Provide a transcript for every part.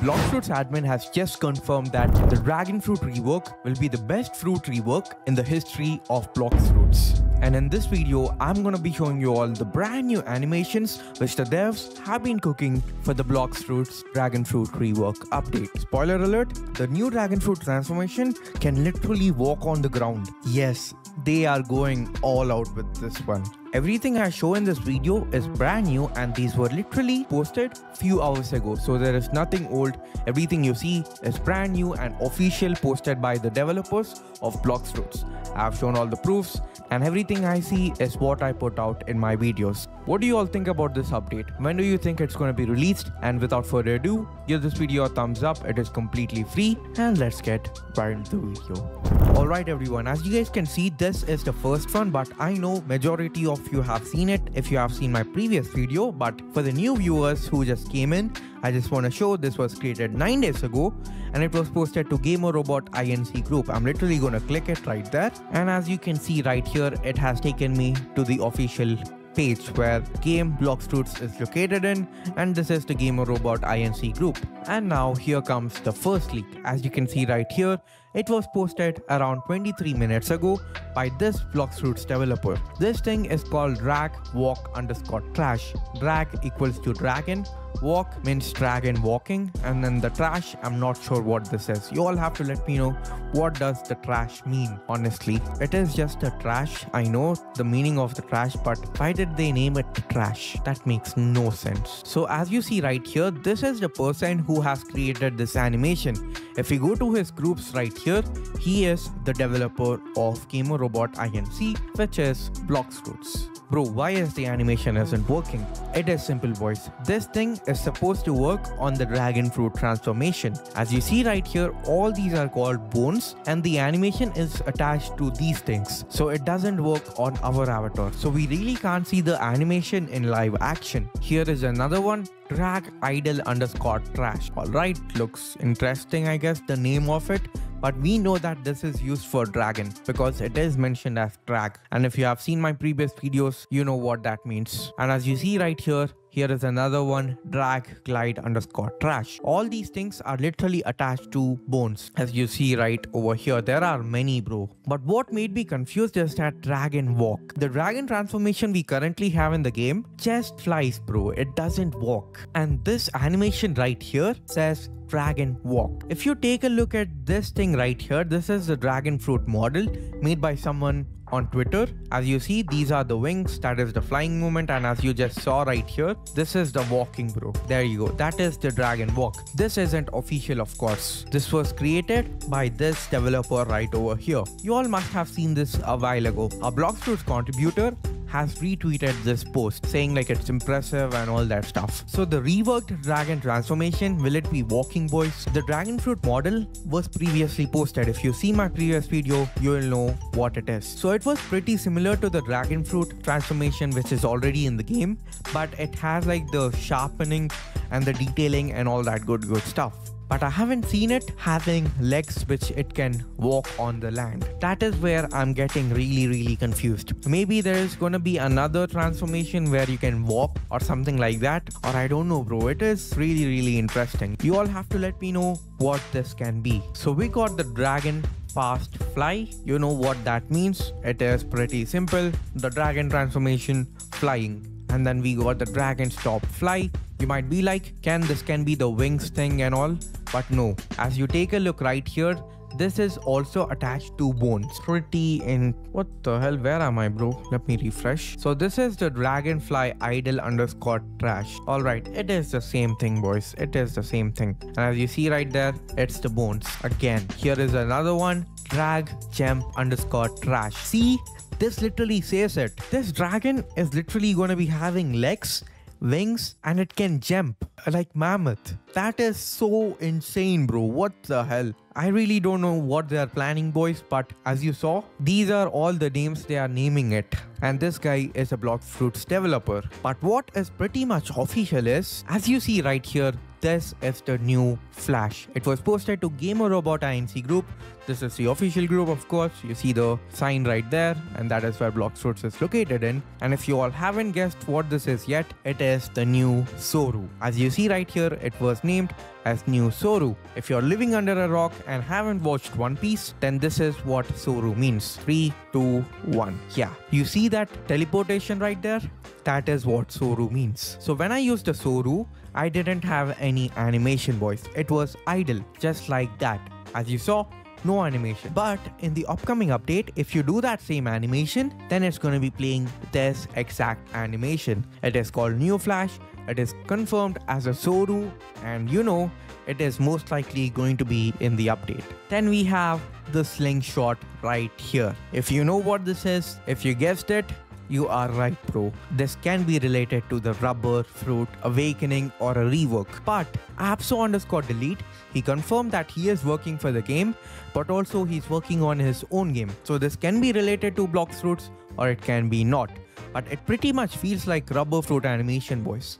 Bloxfruit's admin has just confirmed that the Dragon Fruit rework will be the best fruit rework in the history of Bloxfruits. And in this video, I'm gonna be showing you all the brand new animations which the devs have been cooking for the Bloxfruits Dragon Fruit rework update. Spoiler alert, the new Dragon Fruit transformation can literally walk on the ground. Yes, they are going all out with this one. Everything I show in this video is brand new and these were literally posted few hours ago. So there is nothing old. Everything you see is brand new and official posted by the developers of Bloxfruits. I've shown all the proofs and everything I see is what I put out in my videos. What do you all think about this update? When do you think it's going to be released? And without further ado, give this video a thumbs up. It is completely free and let's get right into the video. Alright everyone, as you guys can see, this is the first one but I know majority of you have seen it if you have seen my previous video. But for the new viewers who just came in, I just want to show this was created 9 days ago and it was posted to Gamer Robot INC group. I'm literally to click it right there. And as you can see right here, it has taken me to the official page where game Bloxfruits is located in and this is the Gamer Robot INC group. And now here comes the first leak. As you can see right here, it was posted around 23 minutes ago by this Bloxfruits developer. This thing is called drag walk underscore trash. Drag equals to dragon Walk means drag dragon walking and then the trash, I'm not sure what this is. You all have to let me know what does the trash mean, honestly. It is just a trash. I know the meaning of the trash, but why did they name it trash? That makes no sense. So as you see right here, this is the person who has created this animation. If you go to his groups right here, he is the developer of Gamer Robot INC, which is Bloxfruits. Bro, why is the animation isn't working? It is simple boys. This thing is supposed to work on the dragon fruit transformation. As you see right here, all these are called bones and the animation is attached to these things. So it doesn't work on our avatar. So we really can't see the animation in live action. Here is another one drag idle underscore trash. Alright, looks interesting I guess the name of it. But we know that this is used for dragon because it is mentioned as drag and if you have seen my previous videos you know what that means. And as you see right here here is another one, drag glide underscore trash. All these things are literally attached to bones. As you see right over here, there are many bro. But what made me confused is that dragon walk. The dragon transformation we currently have in the game just flies bro, it doesn't walk. And this animation right here says dragon walk. If you take a look at this thing right here, this is the dragon fruit model made by someone on Twitter. As you see, these are the wings, that is the flying movement, and as you just saw right here, this is the walking bro. There you go, that is the dragon walk. This isn't official of course. This was created by this developer right over here. You all must have seen this a while ago. A Bloxfruits contributor has retweeted this post saying like it's impressive and all that stuff. So the reworked dragon transformation, will it be walking boys? The dragon fruit model was previously posted. If you see my previous video, you will know what it is. So it was pretty similar to the dragon fruit transformation which is already in the game, but it has like the sharpening and the detailing and all that good good stuff but I haven't seen it having legs which it can walk on the land. That is where I'm getting really really confused. Maybe there is gonna be another transformation where you can walk or something like that or I don't know bro. It is really really interesting. You all have to let me know what this can be. So we got the dragon fast fly you know what that means it is pretty simple the dragon transformation flying and then we got the dragon stop fly you might be like can this can be the wings thing and all but no. As you take a look right here this is also attached to bones. Pretty in what the hell? Where am i bro? Let me refresh. So this is the dragonfly idle underscore trash. All right it is the same thing boys. It is the same thing. And as you see right there it's the bones. Again here is another one. Drag jump underscore trash. See this literally says it. This dragon is literally going to be having legs, wings, and it can jump like mammoth. That is so insane, bro. What the hell? I really don't know what they are planning, boys, but as you saw, these are all the names they are naming it. And this guy is a Blox Fruits developer. But what is pretty much official is, as you see right here, this is the new Flash. It was posted to Gamer Robot INC group. This is the official group, of course. You see the sign right there, and that is where Blox Fruits is located in. And if you all haven't guessed what this is yet, it is the new Soru. As you see right here, it was named as New Soru. If you're living under a rock and haven't watched One Piece, then this is what Soru means. 3, 2, 1. Yeah. You see that teleportation right there? That is what Soru means. So when I use the Soru, I didn't have any animation voice. It was idle, just like that. As you saw, no animation. But in the upcoming update, if you do that same animation, then it's going to be playing this exact animation. It is called New Flash. It is confirmed as a Soru and you know, it is most likely going to be in the update. Then we have the slingshot right here. If you know what this is, if you guessed it, you are right bro. This can be related to the rubber, fruit, awakening or a rework. But Abso underscore delete, he confirmed that he is working for the game, but also he's working on his own game. So this can be related to Blox Fruits or it can be not. But it pretty much feels like rubber fruit animation boys.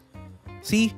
See?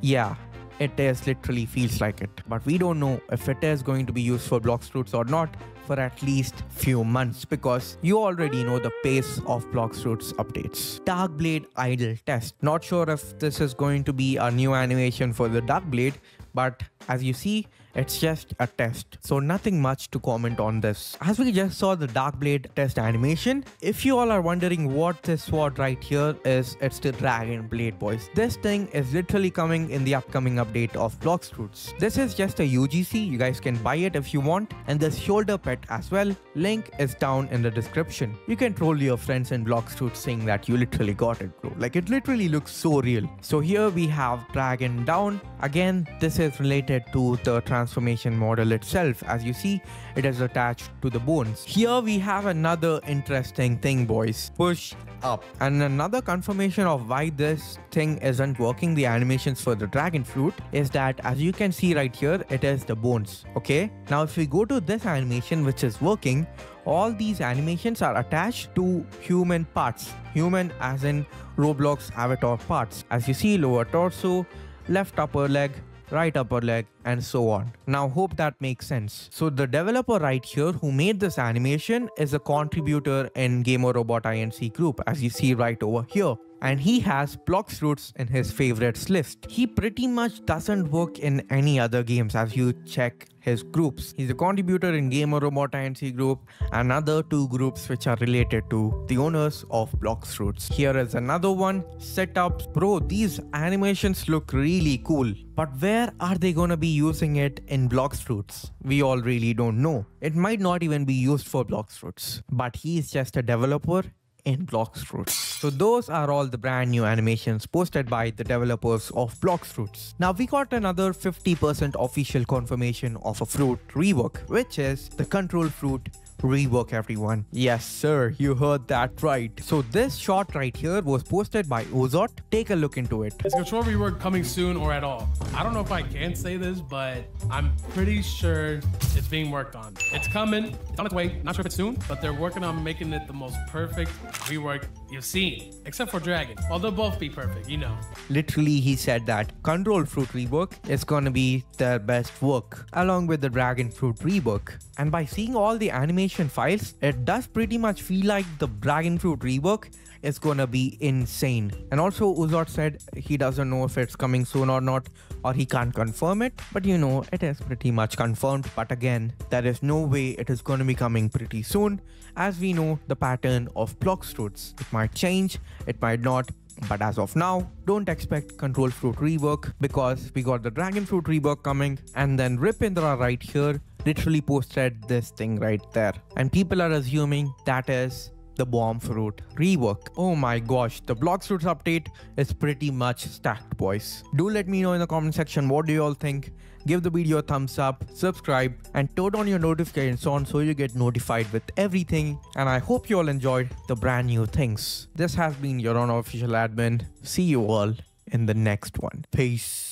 Yeah, it is literally feels like it. But we don't know if it is going to be used for Blox Fruits or not for at least few months because you already know the pace of Blox Fruits updates. Darkblade Idle Test. Not sure if this is going to be a new animation for the Darkblade, but as you see, it's just a test, so nothing much to comment on this. As we just saw the Darkblade test animation, if you all are wondering what this sword right here is, it's the Dragon Blade boys. This thing is literally coming in the upcoming update of Blox Fruits. This is just a UGC, you guys can buy it if you want, and this shoulder pet as well, link is down in the description. You can troll your friends in Blox Fruits saying that you literally got it bro, like it literally looks so real. So here we have Dragon down, again this is related to the transformation model itself. As you see, it is attached to the bones. Here we have another interesting thing boys. Push up. And another confirmation of why this thing isn't working the animations for the dragon fruit is that as you can see right here, it is the bones. Okay. Now if we go to this animation which is working, all these animations are attached to human parts. Human as in Roblox avatar parts. As you see lower torso, left upper leg, right upper leg and so on. Now hope that makes sense. So the developer right here who made this animation is a contributor in Gamer Robot INC group as you see right over here and he has blocks Blox Fruits in his favorites list. He pretty much doesn't work in any other games as you check his groups. He's a contributor in Gamer Robot INC group and other two groups which are related to the owners of Blox Fruits. Here is another one, setups. Bro, these animations look really cool. But where are they gonna be using it in Blox Fruits? We all really don't know. It might not even be used for Blox Fruits. But he's just a developer in Blox Fruits. So those are all the brand new animations posted by the developers of Blox Fruits. Now we got another 50% official confirmation of a fruit rework, which is the control fruit rework everyone. Yes sir, you heard that right. So this shot right here was posted by Uzoth. Take a look into it. Is control rework coming soon or at all? I don't know if I can say this, but I'm pretty sure it's being worked on. It's coming, it's on its way. Not sure if it's soon, but they're working on making it the most perfect rework you've seen, except for Dragon. They'll both be perfect, you know. Literally, he said that Control Fruit rework is gonna be their best work, along with the Dragon Fruit rework. And by seeing all the animation files, it does pretty much feel like the Dragon Fruit rework is gonna be insane. And also Uzoth said he doesn't know if it's coming soon or not, or he can't confirm it, but you know, it is pretty much confirmed. But again, there is no way it is gonna be coming pretty soon, as we know the pattern of Blox Fruits. It might change, it might not, but as of now, don't expect Control Fruit rework because we got the Dragon Fruit rework coming and then Rip_Indra right here literally posted this thing right there. And people are assuming that is the bomb fruit rework. Oh my gosh, the Blox Fruits update is pretty much stacked boys. Do let me know in the comment section what do you all think. Give the video a thumbs up, subscribe and turn on your notifications on so you get notified with everything. And I hope you all enjoyed the brand new things. This has been your own official admin. See you all in the next one. Peace.